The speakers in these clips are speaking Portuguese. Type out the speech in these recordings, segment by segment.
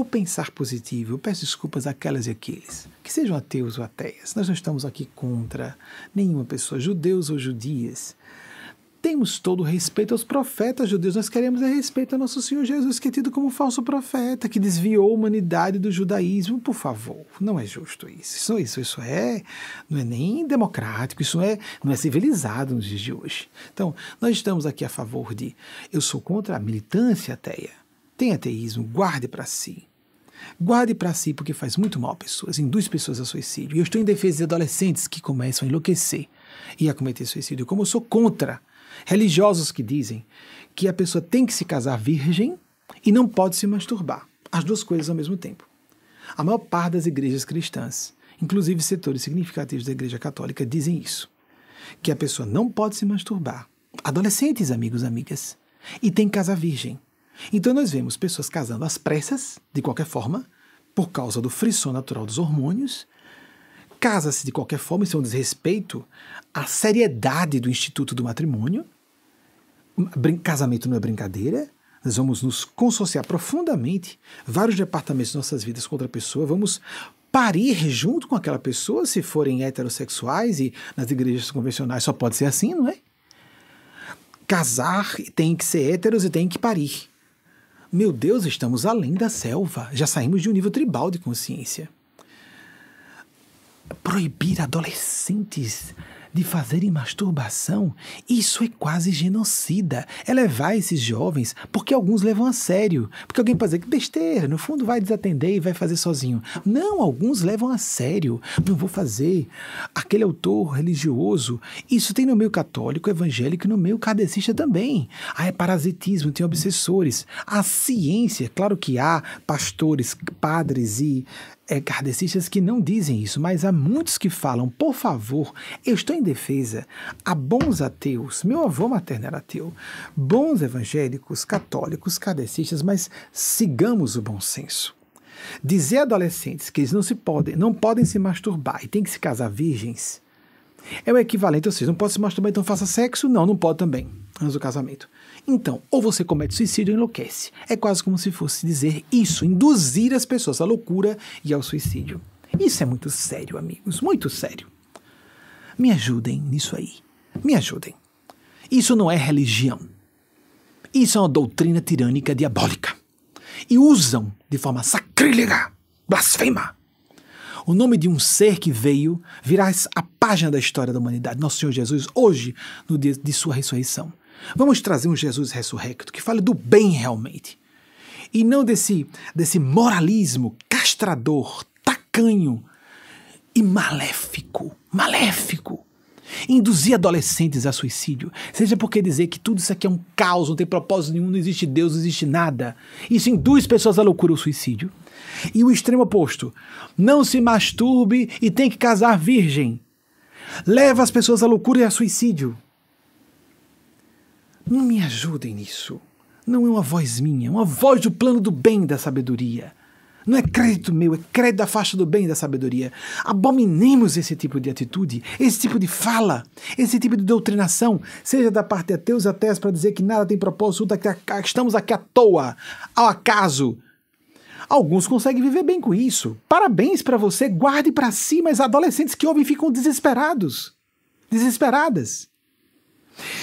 o pensar positivo. Eu peço desculpas àquelas e aqueles que sejam ateus ou ateias. Nós não estamos aqui contra nenhuma pessoa, judeus ou judias. Temos todo o respeito aos profetas judeus, nós queremos é respeito ao nosso Senhor Jesus, que é tido como falso profeta, que desviou a humanidade do judaísmo. Por favor, não é justo isso. Isso, isso, isso é, não é nem democrático, isso é, não é civilizado nos dias de hoje. Então, nós estamos aqui a favor de. Eu sou contra a militância ateia. Tem ateísmo, guarde para si. Guarde para si porque faz muito mal a pessoas, induz pessoas a suicídio. E eu estou em defesa de adolescentes que começam a enlouquecer e a cometer suicídio. Como eu sou contra religiosos que dizem que a pessoa tem que se casar virgem e não pode se masturbar. As duas coisas ao mesmo tempo. A maior parte das igrejas cristãs, inclusive setores significativos da igreja católica, dizem isso. Que a pessoa não pode se masturbar. Adolescentes, amigos, amigas. E tem que casar virgem. Então nós vemos pessoas casando às pressas, de qualquer forma, por causa do frisson natural dos hormônios, casa-se de qualquer forma, isso é um desrespeito à seriedade do instituto do matrimônio. Casamento não é brincadeira. Nós vamos nos consociar profundamente, vários departamentos de nossas vidas com outra pessoa, vamos parir junto com aquela pessoa, se forem heterossexuais e nas igrejas convencionais só pode ser assim, não é? Casar tem que ser héteros e tem que parir. Meu Deus, estamos além da selva, já saímos de um nível tribal de consciência. Proibir adolescentes de fazerem masturbação, isso é quase genocida. É levar esses jovens, porque alguns levam a sério. Porque alguém pode dizer que besteira, no fundo vai desatender e vai fazer sozinho. Não, alguns levam a sério. Não vou fazer. Aquele autor religioso, isso tem no meio católico, evangélico e no meio kardecista também. Ah, é parasitismo, tem obsessores. A ciência, claro que há pastores, padres e é, kardecistas que não dizem isso, mas há muitos que falam, por favor, eu estou em defesa a bons ateus, meu avô materno era ateu, bons evangélicos, católicos, kardecistas, mas sigamos o bom senso. Dizer adolescentes que eles não se podem, não podem se masturbar e têm que se casar virgens, é o equivalente, ou seja, não pode se masturbar, então faça sexo? Não, não pode também, antes do casamento. Então, ou você comete suicídio ou enlouquece. É quase como se fosse dizer isso, induzir as pessoas à loucura e ao suicídio. Isso é muito sério, amigos, muito sério. Me ajudem nisso aí. Me ajudem. Isso não é religião. Isso é uma doutrina tirânica diabólica. E usam de forma sacrílega, blasfema, o nome de um ser que veio virar a página da história da humanidade, nosso Senhor Jesus, hoje, no dia de sua ressurreição. Vamos trazer um Jesus ressurrecto que fale do bem realmente. E não desse, desse moralismo castrador, tacanho e maléfico. Maléfico. Induzir adolescentes a suicídio, seja porque dizer que tudo isso aqui é um caos, não tem propósito nenhum, não existe Deus, não existe nada. Isso induz pessoas à loucura, ao suicídio. E o extremo oposto, não se masturbe e tem que casar virgem. Leva as pessoas à loucura e ao suicídio. Não me ajudem nisso. Não é uma voz minha, é uma voz do plano do bem da sabedoria. Não é crédito meu, é crédito da faixa do bem da sabedoria. Abominemos esse tipo de atitude, esse tipo de fala, esse tipo de doutrinação, seja da parte de ateus até para dizer que nada tem propósito, que estamos aqui à toa, ao acaso. Alguns conseguem viver bem com isso. Parabéns para você, guarde para si, mas adolescentes que ouvem ficam desesperados. Desesperadas.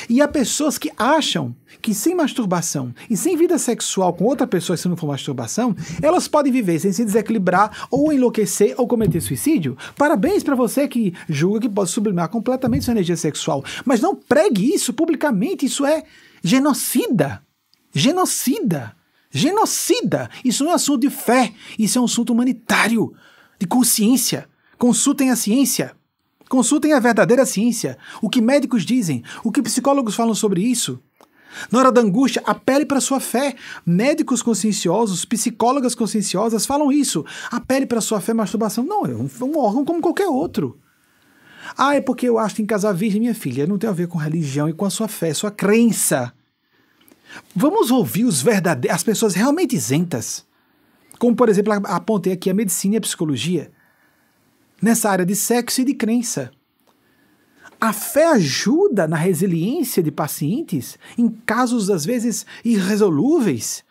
E há pessoas que acham que sem masturbação e sem vida sexual com outra pessoa, se não for masturbação, elas podem viver sem se desequilibrar ou enlouquecer ou cometer suicídio. Parabéns para você que julga que pode sublimar completamente sua energia sexual. Mas não pregue isso publicamente, isso é genocida. Genocida. Genocida. Isso não é assunto de fé, isso é um assunto humanitário, de consciência. Consultem a ciência. Consultem a verdadeira ciência, o que médicos dizem, o que psicólogos falam sobre isso. Na hora da angústia, apele para sua fé. Médicos conscienciosos, psicólogas conscienciosas falam isso. Apele para sua fé, masturbação. Não, é um, um, órgão como qualquer outro. Ah, é porque eu acho que em casar virgem, minha filha, não tem a ver com religião e com a sua fé, sua crença. Vamos ouvir os verdadeiros, as pessoas realmente isentas. Como, por exemplo, apontei aqui a medicina e a psicologia nessa área de sexo e de crença. A fé ajuda na resiliência de pacientes em casos, às vezes, irresolúveis.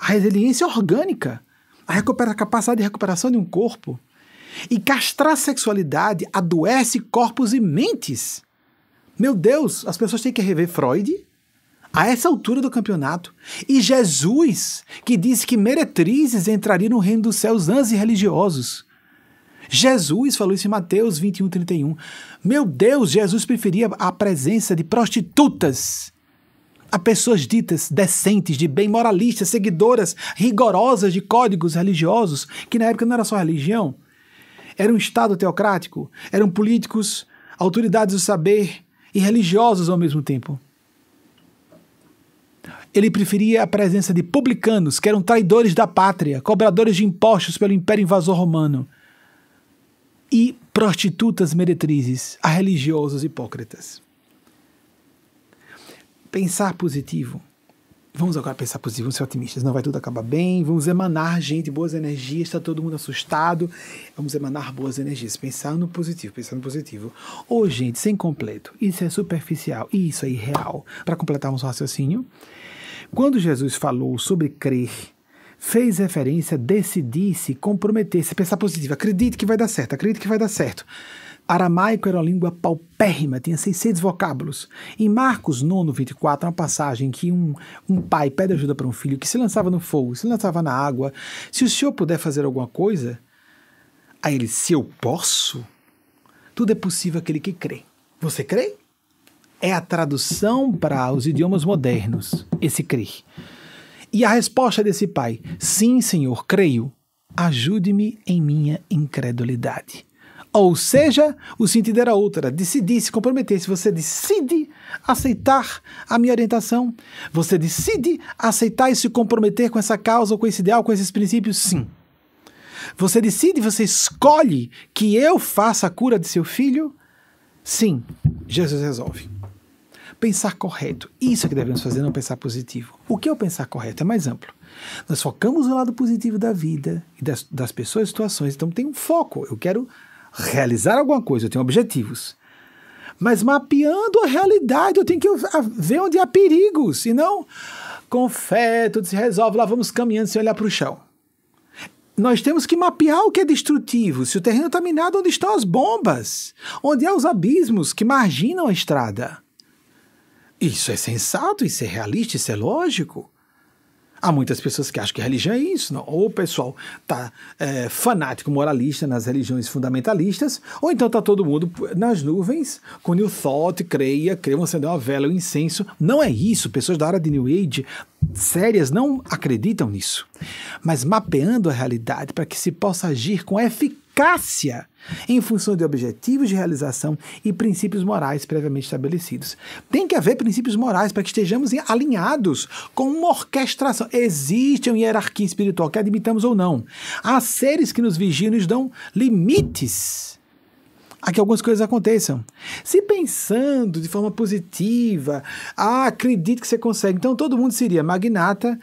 A resiliência orgânica. a, a capacidade de recuperação de um corpo. E castrar a sexualidade adoece corpos e mentes. Meu Deus, as pessoas têm que rever Freud a essa altura do campeonato. E Jesus, que disse que meretrizes entrariam no reino dos céus anjos e religiosos. Jesus falou isso em Mateus 21, 31. Meu Deus, Jesus preferia a presença de prostitutas a pessoas ditas decentes, de bem, moralistas, seguidoras rigorosas de códigos religiosos, que na época não era só religião, era um Estado teocrático, eram políticos, autoridades do saber e religiosos ao mesmo tempo. Ele preferia a presença de publicanos, que eram traidores da pátria, cobradores de impostos pelo Império Invasor Romano, e prostitutas meretrizes a religiosos hipócritas. Pensar positivo. Vamos agora pensar positivo, vamos ser otimistas. Não vai tudo acabar bem. Vamos emanar, gente, boas energias. Está todo mundo assustado. Vamos emanar boas energias. Pensar no positivo, pensar no positivo. Ou, gente, sem completo. Isso é superficial isso é irreal. Para completarmos o raciocínio, quando Jesus falou sobre crer fez referência decidir-se, comprometer-se, pensar positivo. Acredite que vai dar certo, acredite que vai dar certo. Aramaico era uma língua paupérrima, tinha 600 vocábulos. Em Marcos 9, 24, uma passagem que um, um pai pede ajuda para um filho que se lançava no fogo, se lançava na água. Se o senhor puder fazer alguma coisa, aí ele, se eu posso, tudo é possível aquele que crê. Você crê? É a tradução para os idiomas modernos, esse crer. E a resposta desse pai: Sim, Senhor, creio. Ajude-me em minha incredulidade. Ou seja, o sentido era outro, decidir, se comprometer. Se você decide aceitar a minha orientação, você decide aceitar e se comprometer com essa causa, com esse ideal, com esses princípios, sim. Você decide, você escolhe que eu faça a cura de seu filho, sim, Jesus resolve pensar correto. Isso é que devemos fazer, não pensar positivo. O que é o pensar correto? É mais amplo. Nós focamos no lado positivo da vida e das, das pessoas e situações. Então tem um foco. Eu quero realizar alguma coisa, eu tenho objetivos. Mas mapeando a realidade, eu tenho que ver onde há perigos. E não com fé, tudo se resolve, lá vamos caminhando sem olhar para o chão. Nós temos que mapear o que é destrutivo. Se o terreno está minado, onde estão as bombas? Onde há os abismos que marginam a estrada? Isso é sensato, isso é realista, isso é lógico. Há muitas pessoas que acham que religião é isso. Não? Ou o pessoal está é, fanático, moralista nas religiões fundamentalistas, ou então está todo mundo nas nuvens, com New Thought, creia, creia, acender uma vela, um incenso. Não é isso. Pessoas da área de New Age sérias não acreditam nisso. Mas mapeando a realidade para que se possa agir com eficácia em função de objetivos de realização e princípios morais previamente estabelecidos. Tem que haver princípios morais para que estejamos alinhados com uma orquestração. Existe uma hierarquia espiritual, que admitamos ou não. Há seres que nos vigiam e nos dão limites a que algumas coisas aconteçam. Se pensando de forma positiva, ah, acredite que você consegue, então todo mundo seria magnata,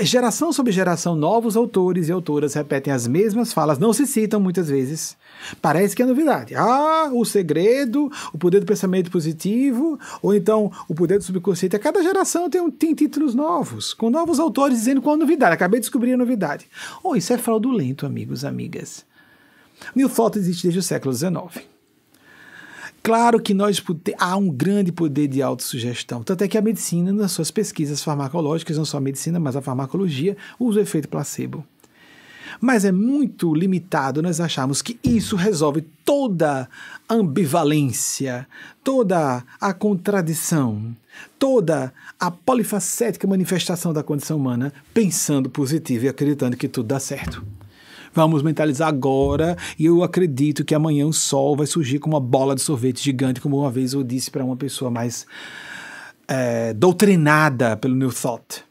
geração sobre geração, novos autores e autoras repetem as mesmas falas, não se citam muitas vezes. Parece que é novidade. Ah, o segredo, o poder do pensamento positivo, ou então o poder do subconsciente. A cada geração tem, tem títulos novos, com novos autores dizendo qual a novidade. Acabei de descobrir a novidade. Oh, isso é fraudulento, amigos, amigas. Thought existe desde o século XIX. Claro que nós há um grande poder de autossugestão, tanto é que a medicina, nas suas pesquisas farmacológicas, não só a medicina, mas a farmacologia, usa o efeito placebo. Mas é muito limitado nós acharmos que isso resolve toda a ambivalência, toda a contradição, toda a polifacética manifestação da condição humana, pensando positivo e acreditando que tudo dá certo. Vamos mentalizar agora e eu acredito que amanhã o sol vai surgir com uma bola de sorvete gigante, como uma vez eu disse para uma pessoa mais é, doutrinada pelo New Thought.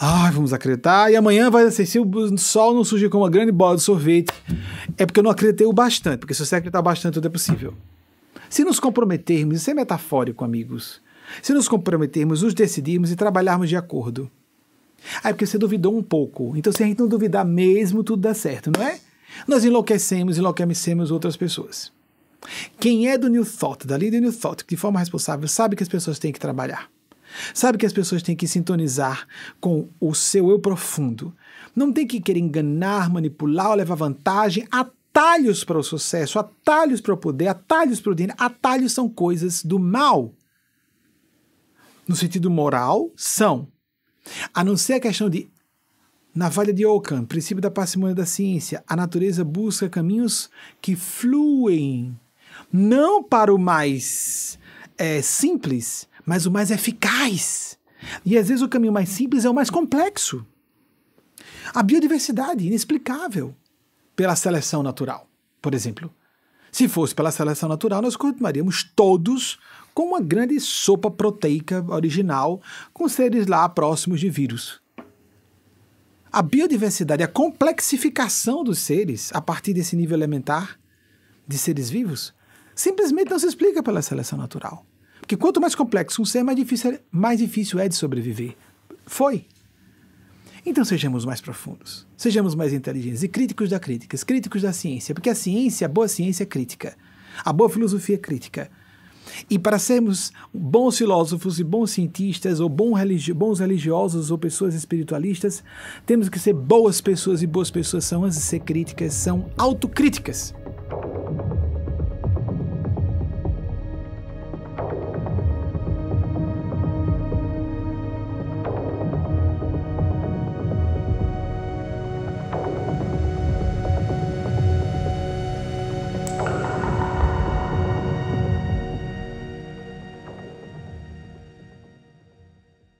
Ai, vamos acreditar. E amanhã vai ser, se o sol não surgir com uma grande bola de sorvete, é porque eu não acreditei o bastante, porque se você acreditar bastante, tudo é possível. Se nos comprometermos, isso é metafórico, amigos. Se nos comprometermos, nos decidirmos e trabalharmos de acordo, Aí porque você duvidou um pouco. Então, se a gente não duvidar mesmo, tudo dá certo, não é? Nós enlouquecemos, enlouquecemos outras pessoas. Quem é do New Thought, da do New Thought, de forma responsável, sabe que as pessoas têm que trabalhar. Sabe que as pessoas têm que sintonizar com o seu eu profundo. Não tem que querer enganar, manipular ou levar vantagem. Atalhos para o sucesso, atalhos para o poder, atalhos para o dinheiro. Atalhos são coisas do mal. No sentido moral, são. A não ser a questão de Navalha de Ockham, princípio da parcimônia da ciência, a natureza busca caminhos que fluem, não para o mais é, simples, mas o mais eficaz. E às vezes o caminho mais simples é o mais complexo. A biodiversidade, inexplicável pela seleção natural, por exemplo. Se fosse pela seleção natural, nós continuaríamos todos com uma grande sopa proteica original, com seres lá próximos de vírus. A biodiversidade, a complexificação dos seres a partir desse nível elementar de seres vivos, simplesmente não se explica pela seleção natural. Porque quanto mais complexo um ser, mais difícil, é, é de sobreviver. Foi. Então sejamos mais profundos, sejamos mais inteligentes e críticos da crítica, críticos da ciência, porque a ciência, a boa ciência é crítica, a boa filosofia é crítica. E para sermos bons filósofos e bons cientistas, ou bons, religi bons religiosos ou pessoas espiritualistas, temos que ser boas pessoas, e boas pessoas são, antes de ser críticas, são autocríticas.